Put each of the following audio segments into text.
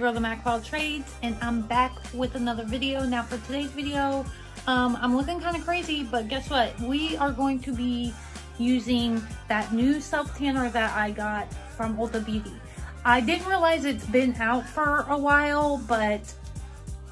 girl, the Mak Mak of All Trades, and I'm back with another video. Now for today's video, um, I'm looking kind of crazy, but guess what? We are going to be using that new self-tanner that I got from Ulta Beauty. I didn't realize it's been out for a while, but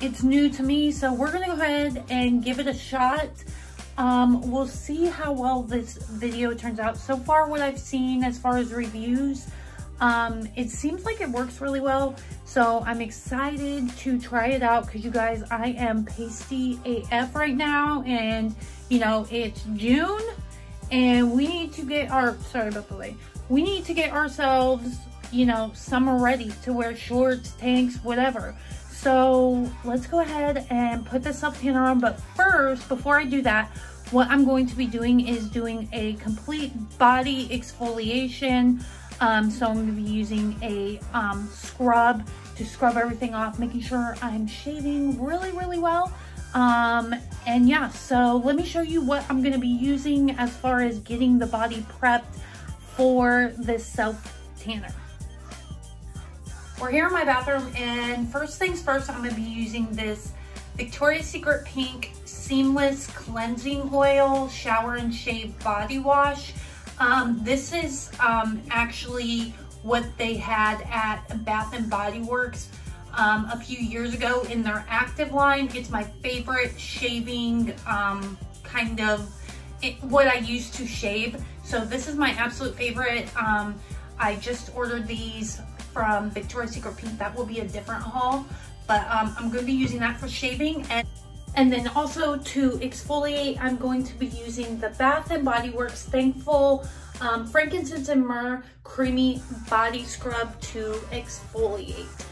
it's new to me, so we're gonna go ahead and give it a shot. Um, we'll see how well this video turns out. So far, what I've seen as far as reviews, um, it seems like it works really well. So I'm excited to try it out because you guys, I am pasty AF right now. And you know, it's June and we need to get our, sorry about the way, we need to get ourselves, you know, summer ready to wear shorts, tanks, whatever. So let's go ahead and put this self tanner on. But first, before I do that, what I'm going to be doing is doing a complete body exfoliation. Um, so I'm gonna be using a um, scrub to scrub everything off, making sure I'm shaving really, really well. Um, and yeah, so let me show you what I'm gonna be using as far as getting the body prepped for this self tanner. We're here in my bathroom and first things first, I'm gonna be using this Victoria's Secret Pink Seamless Cleansing Oil Shower and Shave Body Wash. Um, this is um, actually what they had at Bath and Body Works um, a few years ago in their active line. It's my favorite shaving um, kind of it, what I use to shave. So this is my absolute favorite. Um, I just ordered these from Victoria's Secret Pink. That will be a different haul, but um, I'm going to be using that for shaving. And and then also to exfoliate, I'm going to be using the Bath & Body Works Thankful um, Frankincense and Myrrh Creamy Body Scrub to exfoliate.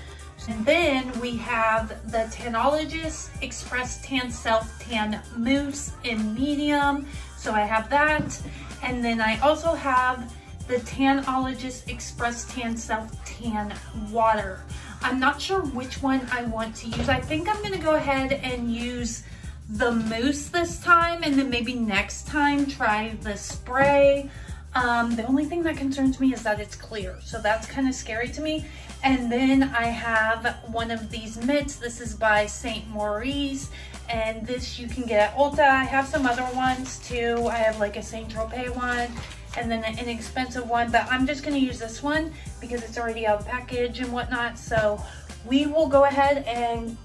And then we have the Tanologist Express Tan Self Tan Mousse in medium. So I have that. And then I also have the Tanologist Express Tan Self Tan Water. I'm not sure which one I want to use. I think I'm gonna go ahead and use the mousse this time and then maybe next time try the spray. Um, the only thing that concerns me is that it's clear. So that's kind of scary to me. And then I have one of these mitts. This is by St. Moriz. And this you can get at Ulta. I have some other ones too. I have like a St. Tropez one and then an inexpensive one, but I'm just gonna use this one because it's already out of the package and whatnot. So we will go ahead and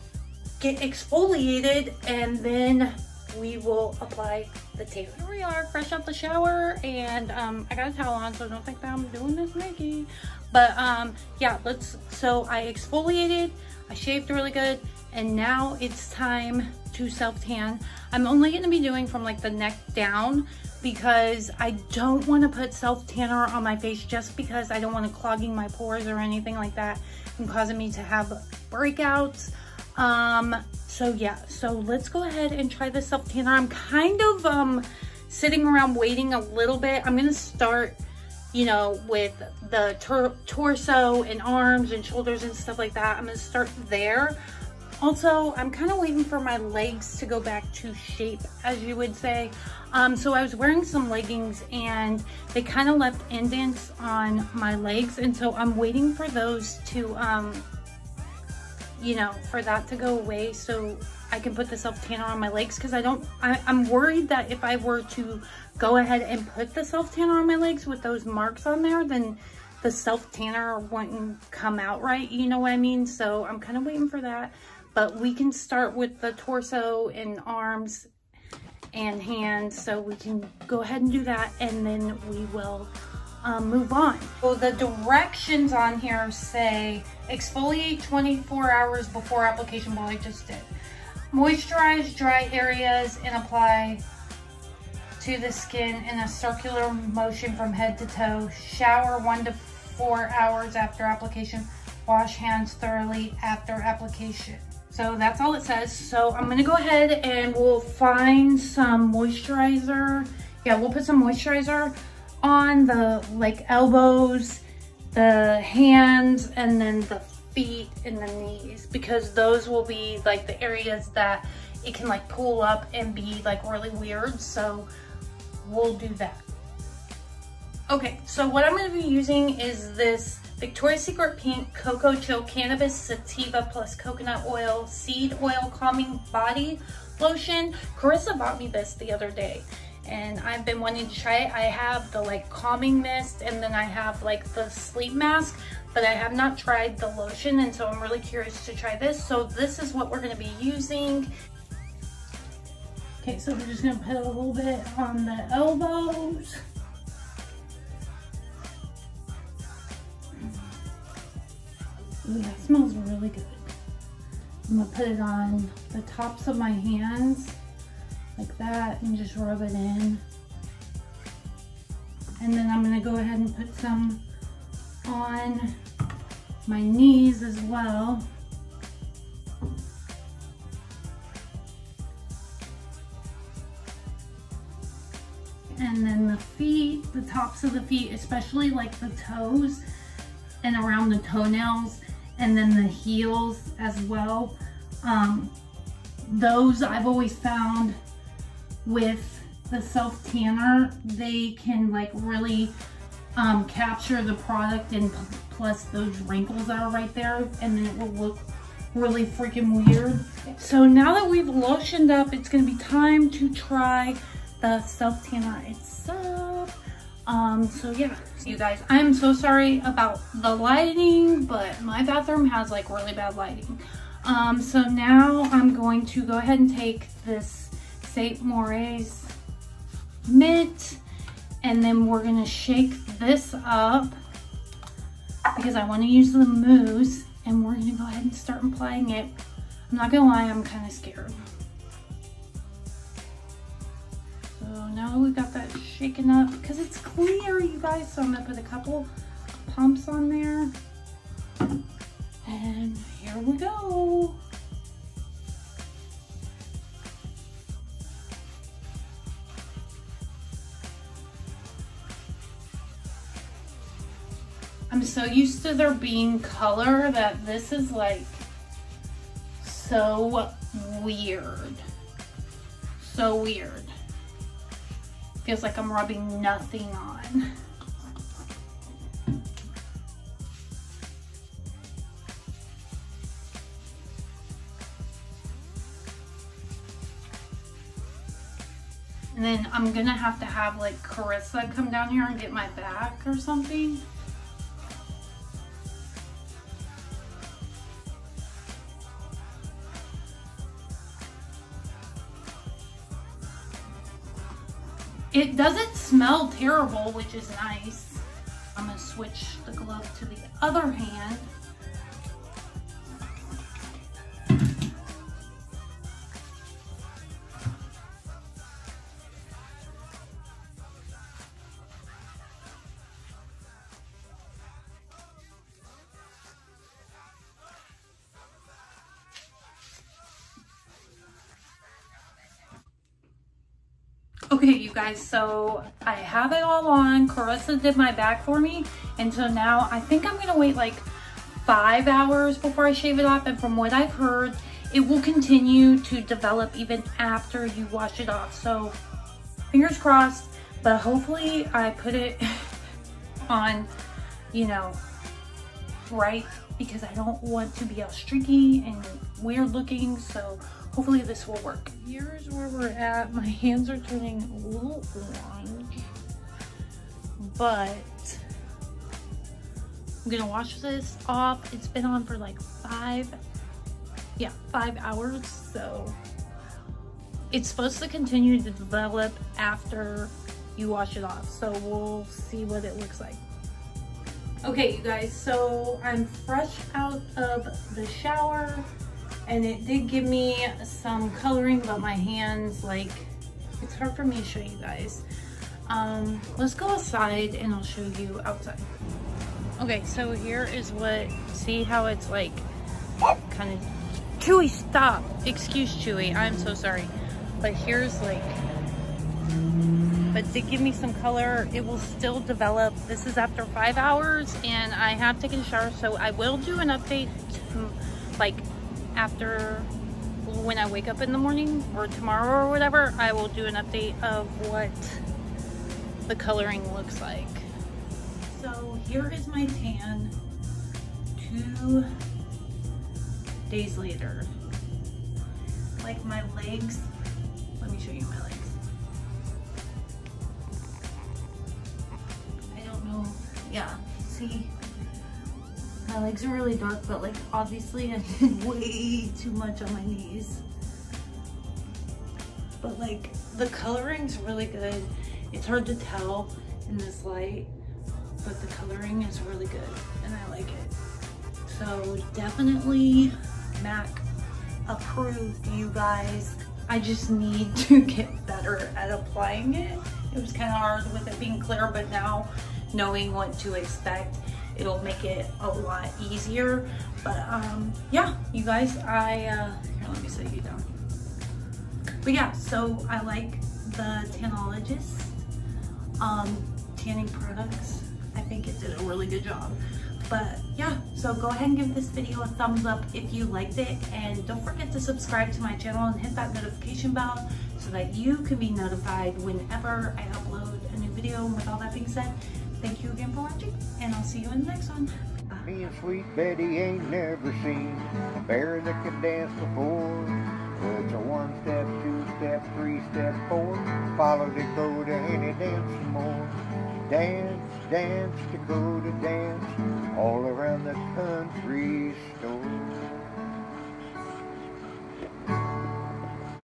get exfoliated and then we will apply the tape. Here we are, fresh out the shower, and um, I got a towel on, so don't think that I'm doing this naked. But um, yeah, let's, so I exfoliated, I shaved really good, and now it's time to self-tan. I'm only gonna be doing from like the neck down because I don't want to put self-tanner on my face just because I don't wanna clogging my pores or anything like that and causing me to have breakouts. Um, so yeah, so let's go ahead and try the self-tanner. I'm kind of um, sitting around waiting a little bit. I'm to start, you know, with the tor torso and arms and shoulders and stuff like that. I'm to start there. Also, I'm kind of waiting for my legs to go back to shape, as you would say. Um, so I was wearing some leggings and they kind of left indents on my legs. And so I'm waiting for those to, um, you know, for that to go away so I can put the self-tanner on my legs because I don't, I, I'm worried that if I were to go ahead and put the self-tanner on my legs with those marks on there, then the self-tanner wouldn't come out right, you know what I mean? So I'm kind of waiting for that. But we can start with the torso and arms and hands. So we can go ahead and do that and then we will um, move on. So the directions on here say exfoliate 24 hours before application, well I just did. Moisturize dry areas and apply to the skin in a circular motion from head to toe. Shower one to four hours after application. Wash hands thoroughly after application. So that's all it says. So I'm gonna go ahead and we'll find some moisturizer. Yeah, we'll put some moisturizer on the like elbows, the hands, and then the feet and the knees because those will be like the areas that it can like pull up and be like really weird. So we'll do that. Okay, so what I'm gonna be using is this Victoria's Secret Pink Cocoa Chill Cannabis Sativa plus Coconut Oil Seed Oil Calming Body Lotion. Carissa bought me this the other day and I've been wanting to try it. I have the like calming mist and then I have like the sleep mask, but I have not tried the lotion and so I'm really curious to try this. So this is what we're gonna be using. Okay, so we're just gonna put a little bit on the elbows. Ooh, that smells really good. I'm gonna put it on the tops of my hands like that and just rub it in. And then I'm gonna go ahead and put some on my knees as well. And then the feet, the tops of the feet, especially like the toes and around the toenails and then the heels as well. Um, those I've always found with the self tanner, they can like really um, capture the product and plus those wrinkles that are right there and then it will look really freaking weird. So now that we've lotioned up, it's gonna be time to try the self tanner itself. Um, so yeah, you guys, I'm so sorry about the lighting, but my bathroom has like really bad lighting. Um, so now I'm going to go ahead and take this St. Moriz mitt And then we're gonna shake this up because I wanna use the mousse and we're gonna go ahead and start applying it. I'm not gonna lie, I'm kind of scared. Now we got that shaken up because it's clear, you guys. So I'm gonna put a couple pumps on there. And here we go. I'm so used to there being color that this is like so weird. So weird. Feels like I'm rubbing nothing on. And then I'm gonna have to have like Carissa come down here and get my back or something. It doesn't smell terrible, which is nice. I'm gonna switch the glove to the other hand. Okay, you guys, so I have it all on. Carissa did my back for me. And so now I think I'm gonna wait like five hours before I shave it off. And from what I've heard, it will continue to develop even after you wash it off. So fingers crossed, but hopefully I put it on, you know, right because I don't want to be all streaky and weird looking. So hopefully this will work. Here's where we're at. My hands are turning a little orange, but I'm gonna wash this off. It's been on for like five, yeah, five hours. So it's supposed to continue to develop after you wash it off. So we'll see what it looks like. Okay, you guys, so I'm fresh out of the shower and it did give me some coloring, but my hands, like, it's hard for me to show you guys. Um, let's go outside and I'll show you outside. Okay, so here is what, see how it's like kind of, Chewy, stop. Excuse Chewy, I'm so sorry. But here's like but to give me some color. It will still develop. This is after five hours and I have taken a shower. So I will do an update to, like after when I wake up in the morning or tomorrow or whatever, I will do an update of what the coloring looks like. So here is my tan. two days later. Like my legs, let me show you my legs. I don't know, yeah, see, my legs are really dark, but like obviously I did way too much on my knees. But like the coloring's really good. It's hard to tell in this light, but the coloring is really good and I like it. So definitely Mak approved, you guys. I just need to get better at applying it. It was kind of hard with it being clear, but now knowing what to expect, it'll make it a lot easier. But um, yeah, you guys, I, uh, here, let me set you down. But yeah, so I like the Tanologist um, tanning products. I think it did a really good job. But yeah, so go ahead and give this video a thumbs up if you liked it. And don't forget to subscribe to my channel and hit that notification bell so that you can be notified whenever I upload a new video. And with all that being said, thank you again for watching and I'll see you in the next one. Bye. Me and Sweet Betty ain't never seen a bear that can dance before. Well, it's a one step, two step, three step, four. Follow Dakota and he dance some more. Dance, dance, Dakota, dance all around the country store.